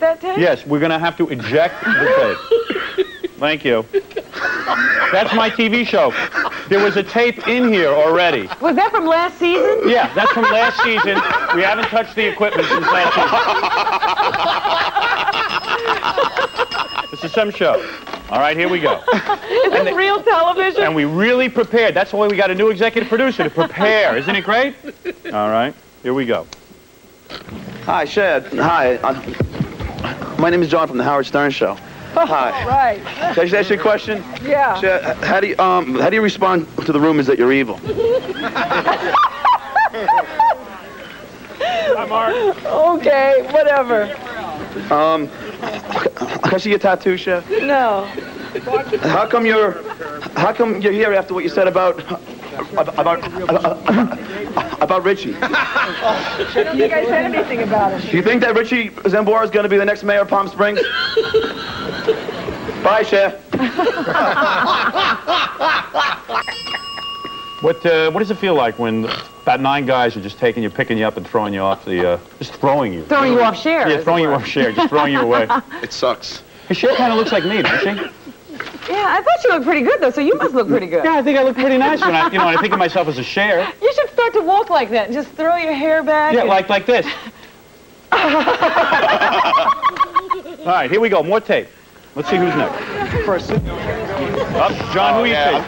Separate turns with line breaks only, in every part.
that tape?
Yes, we're going to have to eject the tape. Thank you. That's my TV show. There was a tape in here already.
Was that from last season?
Yeah, that's from last season. We haven't touched the equipment since last season. This is some show. All right, here we go.
Is this real television?
And we really prepared. That's why we got a new executive producer to prepare. Isn't it great? All right, here we go.
Hi, Shed. Hi. I'm, my name is John from the Howard Stern Show. Hi.
right.
Can I just ask you a question?
Yeah.
Shad, how do you um how do you respond to the rumors that you're evil?
Hi, Mark.
Okay, whatever.
Um, can I see your tattoo, Shad?
No.
How come you're how come you're here after what you said about about about, about Richie?
think I said anything about him.
Do you think that Richie Sambora is going to be the next mayor of Palm Springs? Bye, Chef.
What, uh, what does it feel like when about nine guys are just taking you, picking you up, and throwing you off the, uh, just throwing you?
Throwing you off Cher.
Yeah, throwing you off Cher, just throwing you away.
It sucks.
Hey, Cher kind of looks like me, doesn't she?
Yeah, I thought you looked pretty good though, so you must look pretty good.
Yeah, I think I look pretty nice when I, you know, when I think of myself as a Cher.
You should start to walk like that and just throw your hair back.
Yeah,
and-
like like this. All right, here we go. More tape. Let's see who's next.
First,
Up, John, who you oh, think?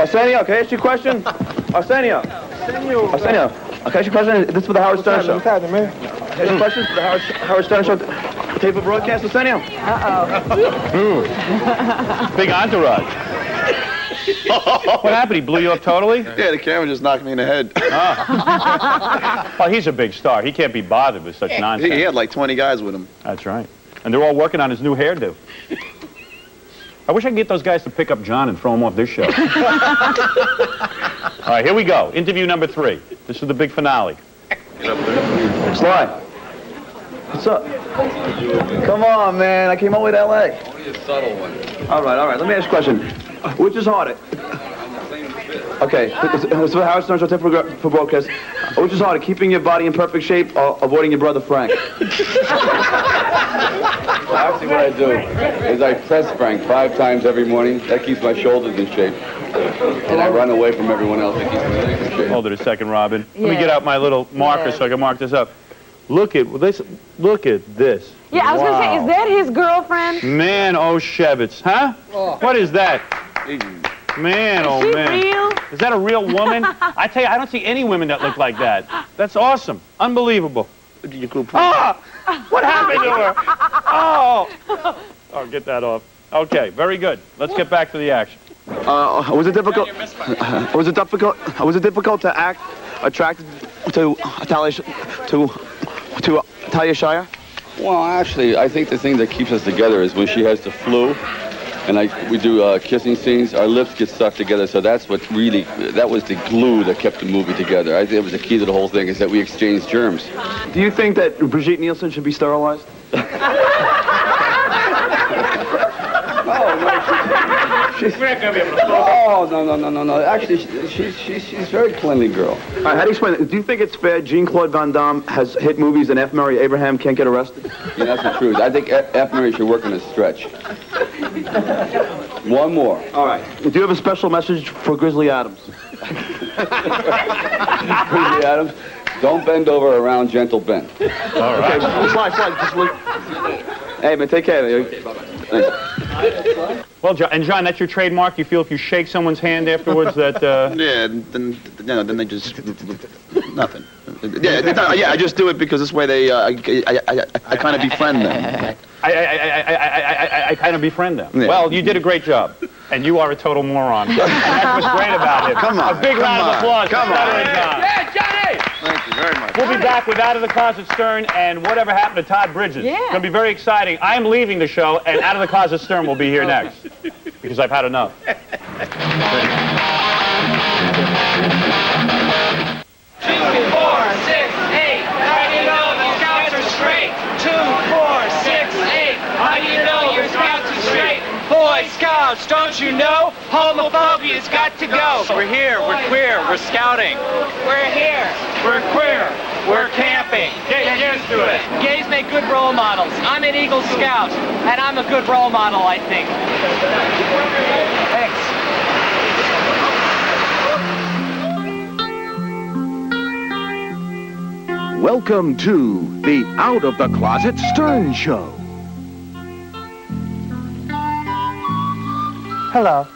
Arsenio, can I ask you a question? Arsenio. Arsenio. Can I ask you a question? This is for the Howard Stern Show. Can I ask you a question for the Howard, Howard Stern Show tape of broadcast, Arsenio? Hmm.
Big entourage. what happened? He blew you up totally?
Yeah, the camera just knocked me in the head. Ah.
Well, he's a big star. He can't be bothered with such
he,
nonsense.
he had like 20 guys with him.
That's right. And they're all working on his new hairdo. I wish I could get those guys to pick up John and throw him off this show. all right, here we go. Interview number three. This is the big finale.
Sly. What's up? Come on, man. I came all the way to L.A.
Only a subtle one.
All right, all right. Let me ask you a question. Which is harder? Okay, it's, it's for Howard Stern Show tape for, for broadcast. Which is harder, keeping your body in perfect shape or avoiding your brother Frank?
Actually, what I do is I press Frank five times every morning. That keeps my shoulders in shape. And I run away from everyone else. That keeps my legs in shape.
Hold it a second, Robin. Let me get out my little marker
Yeah.
so I can mark this up. Look at this. Look at this.
Yeah, I was gonna say, is that his girlfriend?
Man, oh Shevitz, huh? Oh. What is that? Mm-hmm. Man, oh
she
man.
real?
Is that a real woman? I tell you, I don't see any women that look like that. That's awesome. Unbelievable. Ah! What happened to her? Oh! Oh, get that off. Okay, very good. Let's get back to the action.
Uh, was it difficult? was it difficult? Was it difficult to act attracted to Talia to to Talia Shire?
Well, actually, I think the thing that keeps us together is when she has the flu, and I, we do uh, kissing scenes, our lips get stuck together. So that's what really, that was the glue that kept the movie together. I think it was the key to the whole thing is that we exchanged germs.
Do you think that Brigitte Nielsen should be sterilized?
Oh, no, no, no, no, no. Actually, she, she, she, she's a very cleanly girl.
All right, how do you explain it? Do you think it's fair Jean-Claude Van Damme has hit movies and F. Murray Abraham can't get arrested?
Yeah, that's the truth. I think F. F. Murray should work on a stretch. One more.
All right. Do you have a special message for Grizzly Adams?
Grizzly Adams, don't bend over around Gentle Ben.
All right.
Okay, slide, slide. Just look. Hey, man, take care. Okay, bye-bye.
Well, John, and John, that's your trademark. You feel if you shake someone's hand afterwards that. Uh,
Yeah, then, you know, then they just nothing. Yeah, they- no, yeah. I just do it because this way they, uh, I, I, I, I kind of befriend them.
I, I, I, I, I, I, I kind of befriend them.
Yeah.
Well, you did a great job. And you are a total moron. And that's what's great about him.
Come on,
A big
come
round of applause.
come on.
John.
Yeah, Johnny!
Thank you very much.
We'll be back with Out of the Closet Stern and whatever happened to Todd Bridges.
Yeah.
It's going to be very exciting. I am leaving the show, and Out of the Closet Stern will be here next. Because I've had enough.
Two, four, six, eight. How do you know your scouts are straight? Two, four, six, eight. How do you know your scouts are straight? Boy Scout! Scouts, don't you know? Homophobia's got to go.
We're here. We're queer. We're scouting.
We're here.
We're queer. We're camping. Get used to it.
Gays make good role models. I'm an Eagle Scout, and I'm a good role model, I think. Thanks.
Welcome to the Out of the Closet Stern Show.
Hello.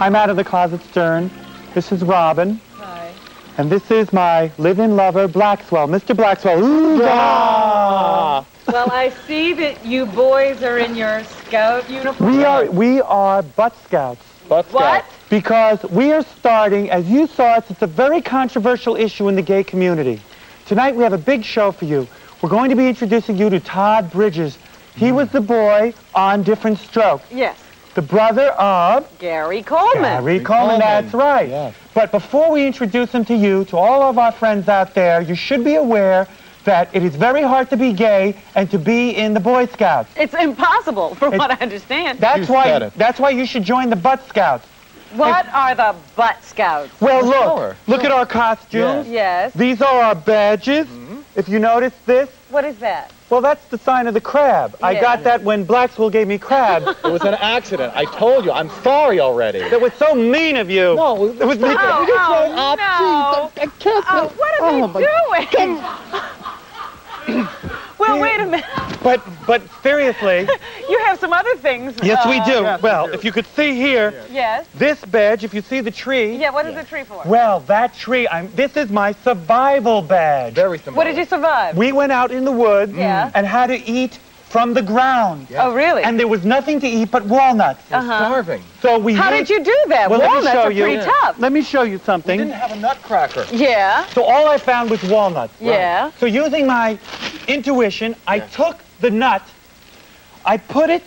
I'm out of the closet stern. This is Robin.
Hi.
And this is my live-in lover, Blackswell. Mr. Blackswell. Ooh,
Well, I see that you boys are in your scout uniform.
We are we are butt scouts
What?
because we are starting, as you saw, it's, it's a very controversial issue in the gay community. Tonight we have a big show for you. We're going to be introducing you to Todd Bridges. He hmm. was the boy on Different Stroke,
Yes.
The brother of
Gary Coleman.
Gary Coleman, that's right. But before we introduce him to you, to all of our friends out there, you should be aware that it is very hard to be gay and to be in the Boy Scouts.
It's impossible, from
It's-
what I understand.
That's why that's why you should join the Butt Scouts.
what are the butt scouts?
Well, look, look at our costumes.
Yes.
These are our badges. If you notice this,
What is that?
Well, that's the sign of the crab. I got that when Blacksville gave me crab.
It was an accident. I told you. I'm sorry already.
that was so mean of you.
No,
it was mean.
Oh, oh, ah, no.
I can't.
Oh, what are oh, they doing? well, wait a minute.
But but seriously,
You have some other things.
yes, we
uh,
do. well, if you could see here,
Yes.
this badge, if you see the tree,
Yeah, what is the tree for?
well, that tree, I'm, this is my survival badge.
Very simple.
What did you survive?
We went out in the woods
Yeah.
and had to eat from the ground.
Oh, really?
And there was nothing to eat but walnuts.
uh-huh.
Starving.
So we
How
used-
did you do that?
Well, let me
Walnuts
show
are
you.
pretty tough.
Let me show you
We
something.
didn't have a nutcracker.
Yeah.
So all I found was walnuts.
Yeah.
So using my intuition, I took the nut, I put it,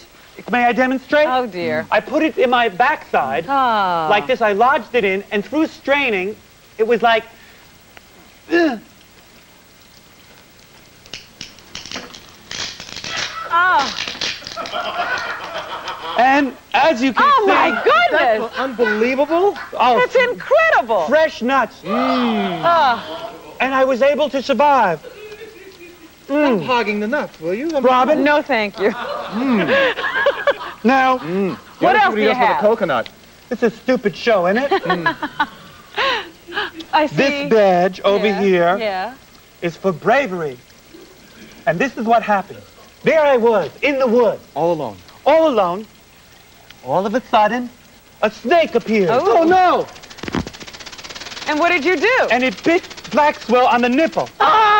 may I demonstrate?
Oh, dear.
I put it in my backside,
Oh.
like this. I lodged it in, and through straining, it was like, ugh.
Oh,
and as you can
oh
see,
my goodness.
Unbelievable.
oh,
That's incredible.
fresh nuts,
Oh.
and I was able to survive.
Stop mm. hogging the nuts, will you?
Robin,
No, thank you. Mm.
now, mm.
What else do you
with a
have?
coconut.
it's a stupid show, isn't it?
I see.
this badge over
Yeah,
here is
Yeah.
for bravery. And this is what happened. There I was, in the woods,
All alone.
all alone. All of a sudden, a snake appeared.
Oh.
oh no!
And what did you do?
And it bit Blackswell on the nipple.
Oh!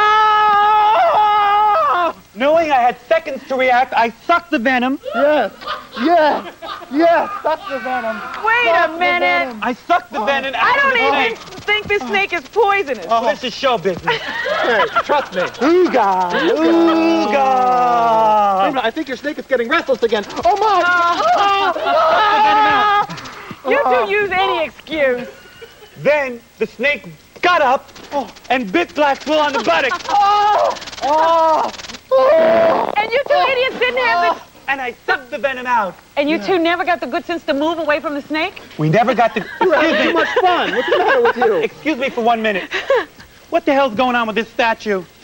Knowing I had seconds to react, I sucked the venom.
Yes. Yes. Yes. That's the venom.
Wait a minute.
I sucked the venom out
I don't
the
even
snake.
think this snake is poisonous.
Oh, this is show business.
Hey, trust me.
Ooga!
Wait
Ooga!
I think your snake is getting restless again. Oh my! Ah. Ah.
You two ah. use any excuse.
Then the snake got up oh. and bit Blackswell on the buttock.
And you two idiots didn't have the...
Oh, and I sucked the venom out.
And you two never got the good sense to move away from the snake?
We never got to. Excuse me.
much fun. What's the matter with you?
Excuse me for one minute. What the hell's going on with this statue?